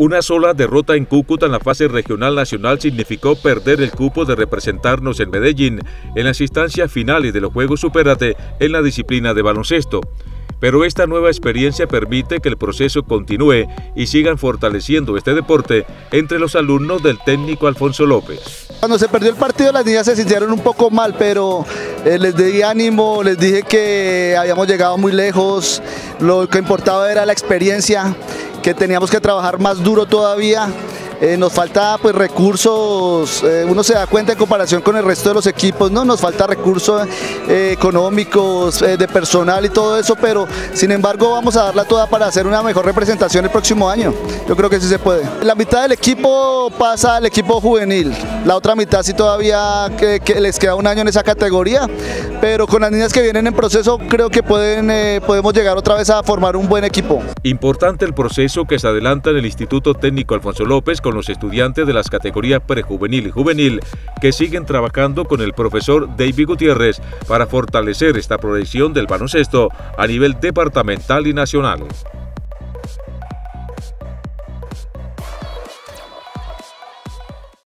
Una sola derrota en Cúcuta en la fase regional nacional significó perder el cupo de representarnos en Medellín en las instancias finales de los Juegos Supérate en la disciplina de baloncesto. Pero esta nueva experiencia permite que el proceso continúe y sigan fortaleciendo este deporte entre los alumnos del técnico Alfonso López. Cuando se perdió el partido las niñas se sintieron un poco mal, pero eh, les di ánimo, les dije que habíamos llegado muy lejos, lo que importaba era la experiencia, que teníamos que trabajar más duro todavía eh, nos falta pues recursos, eh, uno se da cuenta en comparación con el resto de los equipos, no nos falta recursos eh, económicos, de personal y todo eso, pero sin embargo vamos a darla toda para hacer una mejor representación el próximo año. Yo creo que sí se puede. La mitad del equipo pasa al equipo juvenil, la otra mitad sí todavía les queda un año en esa categoría, pero con las niñas que vienen en proceso creo que pueden, podemos llegar otra vez a formar un buen equipo. Importante el proceso que se adelanta en el Instituto Técnico Alfonso López con los estudiantes de las categorías prejuvenil y juvenil que siguen trabajando con el profesor David Gutiérrez para fortalecer esta proyección del baloncesto a nivel departamental y nacional.